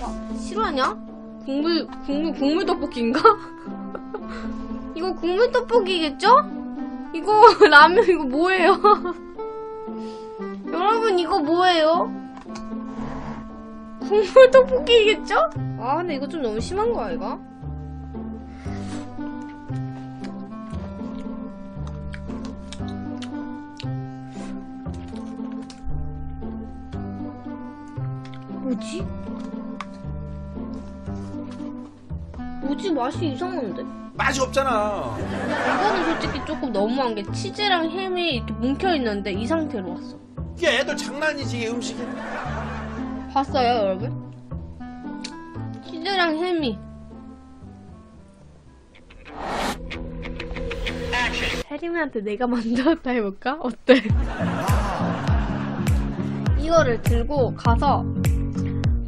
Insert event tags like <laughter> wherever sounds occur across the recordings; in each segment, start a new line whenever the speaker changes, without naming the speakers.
와, 실화냐? 국물, 국물, 국물 떡볶이인가? <laughs> 이거 국물 떡볶이겠죠? 이거 <laughs> 라면 이거 뭐예요? <laughs> 여러분 이거 뭐예요? 국물 떡볶이겠죠? 아 근데 이거 좀 너무 심한 거 아이가? 뭐지? 뭐지 맛이 이상한데?
맛이 없잖아.
이거는 솔직히 조금 너무한 게 치즈랑 햄이 이렇게 뭉쳐 있는데 이 상태로 왔어.
이게 애들 장난이지 이게 음식이.
봤어요, 여러분? 치즈랑 햄이. 세림이한테 내가 만들었다 해볼까? 어때? 이거를 들고 가서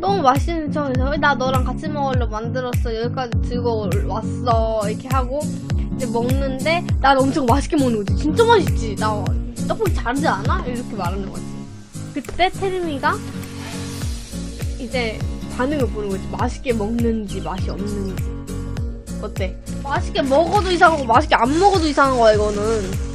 너무 맛있는 척해서 나 너랑 같이 먹으려 만들었어 여기까지 들고 왔어 이렇게 하고 이제 먹는데 난 엄청 맛있게 먹는 거지 진짜 맛있지 나 떡볶이 잘하지 않아? 이렇게 말하는 거지 그때 태림이가 이제 반응을 보는 거지. 맛있게 먹는지 맛이 없는지. 어때? 맛있게 먹어도 이상하고 맛있게 안 먹어도 이상한 거야 이거는.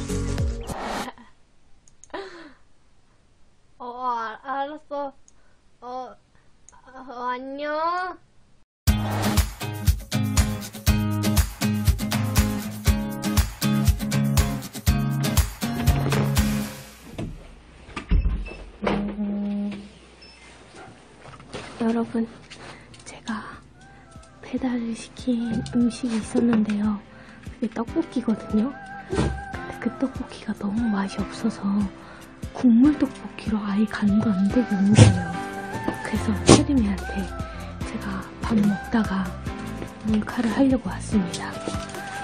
여러분, 제가 배달을 시킨 음식이 있었는데요. 그게 떡볶이거든요. 근데 그 떡볶이가 너무 맛이 없어서 국물 떡볶이로 아예 간도 안 되게 온 거예요. 그래서 채림이한테 제가 밥 먹다가 몰카를 하려고 왔습니다.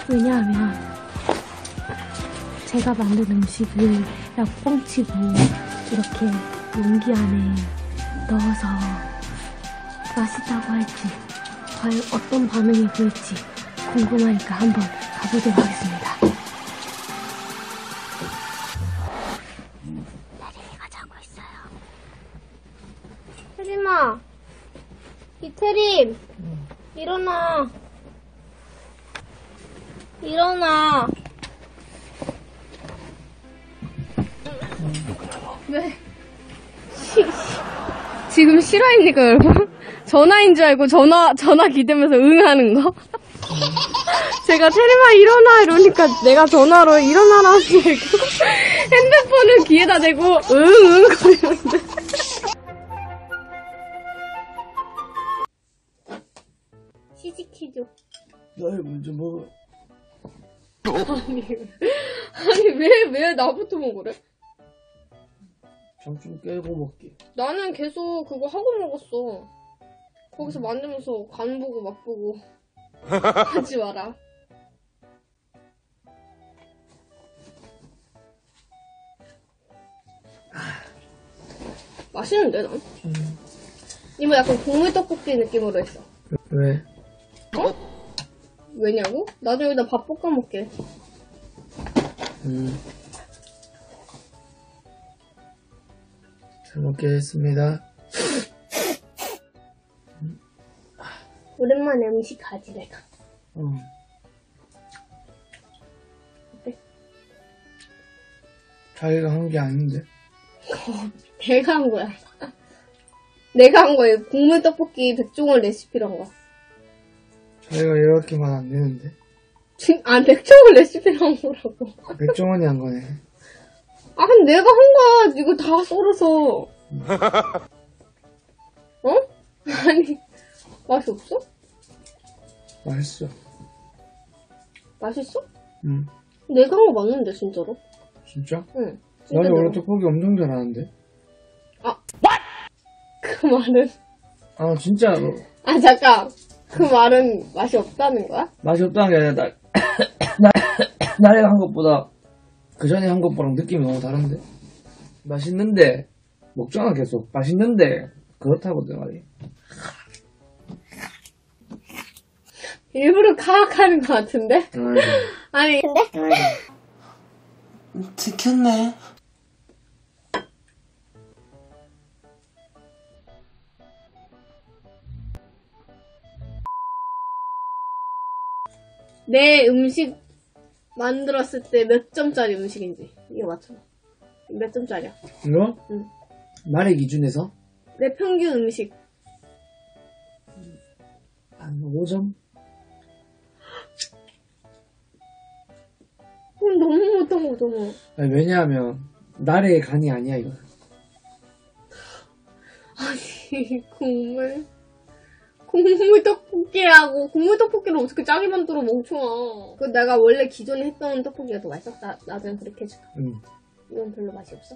왜냐하면 제가 만든 음식을 라고 뻥치고 이렇게 용기 안에 넣어서 맛있다고 할지 과연 어떤 반응이 보일지 궁금하니까 한번 가보도록 하겠습니다. 태림이가 자고 있어요. 태림아, 이태림, 일어나. 일어나. 왜? <laughs> 지금 실화입니까, 여러분? 전화인 줄 알고 전화, 전화 기대면서 응 하는 거? <laughs> 제가 테레마 일어나 이러니까 내가 전화로 일어나라 하지 말고 핸드폰을 귀에다 대고 응, 응 거리는데. <laughs> 시식해줘.
날 먼저 먹어.
아니, 아니, 왜, 왜 나부터 먹으래?
잠 좀 깨고 먹게.
나는 계속 그거 하고 먹었어. 거기서 만들면서 간 보고 맛보고 <laughs> 하지 마라. 맛있는데 난? 이거 약간 국물 떡볶이 느낌으로 했어.
왜?
왜냐고? 나중에 여기다 밥 볶아 먹게.
음. 잘 먹겠습니다.
오랜만에 음식 가지 내가.
어.
어때?
자기가 한 게 아닌데. <laughs>
내가 한 거야. <laughs> 내가 한 거예요. 국물 떡볶이 백종원 레시피란 거.
자기가 이렇게만 안 되는데.
지금 아 백종원 레시피란 거라고.
백종원이 한 거네.
아 근데 내가 한 거야. 이거 다 썰어서. 어? <laughs> 아니 맛이 없어?
맛있어.
맛있어?
응.
내가 한 거 맞는데 진짜로?
진짜?
응. 진짜
나도 원래
내가-
떡볶이 엄청 잘하는데.
그 말은
아, 진짜로.
아 잠깐 그 말은 맛이 없다는 거야?
맛이 없다는 게 아니라, 나, 나, 나래가 한 것보다, 그 전에 한 것보랑 느낌이 너무 다른데? 맛있는데, 먹잖아, 계속. 맛있는데, 그렇다고 내 말이.
일부러 카악하는 것 같은데? 아니 근데? 음.
들켰네.
내 음식 만들었을 때 몇 점짜리 음식인지 이거 맞춰봐 몇 점짜리야?
이거?
응.
말의 기준에서?
내 평균 음식
한 5점?
너무 못한 거잖아.
아니, 왜냐하면 나의 간이 아니야 이거.
아니 국물 국물 떡볶이라고 국물 떡볶이를 어떻게 짜게 만들어 멍청아. 그 내가 원래 기존에 했던 떡볶이가 더 맛있었다. 나중에 그렇게 해줄까?
응.
이건 별로 맛이 없어?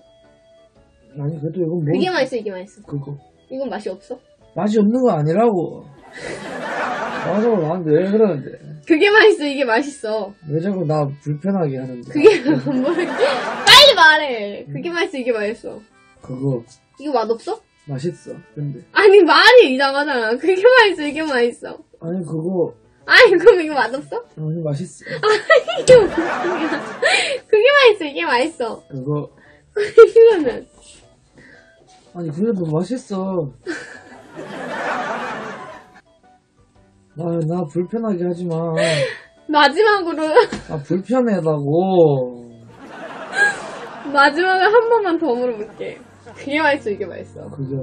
아니 그래도 이건 뭐?
그게 맛있어 이게 맛있어.
그거
이건 맛이 없어?
맛이 없는 거 아니라고. <laughs> 맞아 나한테 왜 그러는데?
그게 맛있어 이게 맛있어.
왜 자꾸 나 불편하게 하는데?
그게 <laughs> 뭘 빨리 말해. 그게 맛있어 이게 맛있어.
그거
이거 맛없어?
맛있어. 근데
아니 말이 이상하잖아. 그게 맛있어 이게 맛있어.
아니 그거
아니 그럼 이거 맛없어?
아니 맛있어. <laughs>
이게 무슨 소리야. 그게 맛있어 이게 맛있어.
그거 <laughs>
이거는
아니 그래도 맛있어. 나, 나 불편하게 하지 마. <laughs>
마지막으로
나 불편해라고. <laughs>
마지막에 한 번만 더 물어볼게. 그게 맛있어 이게 맛있어.
그게.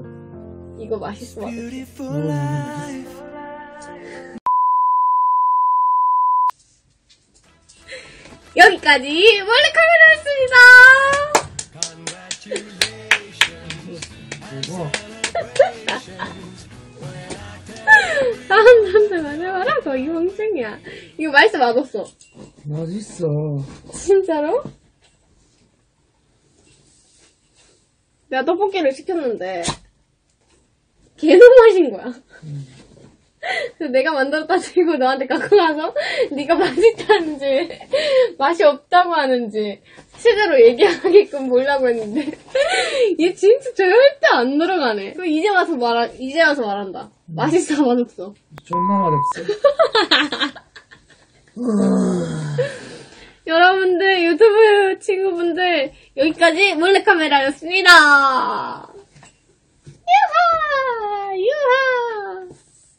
이거 맛있어.
음, <laughs>
여기까지 몰래카메라였습니다.
그거.
다음 단어만 해봐라. 거의 황증이야. 이거 맛있어 맛없어.
맛있어.
진짜로? 내가 떡볶이를 시켰는데 개는 맛인 거야. 그래서 내가 만들었다 치고 너한테 갖고 가서 네가 맛있다는지 맛이 없다고 하는지 제대로 얘기하게끔 보려고 했는데 <laughs> 얘 진짜 절대 안 들어가네. 그럼 이제 와서 말 이제 와서 말한다. 맛있어 맛없어.
존나 맛없어. <laughs>
여러분들 유튜브 친구분들 여기까지 몰래카메라였습니다. 유하 유하.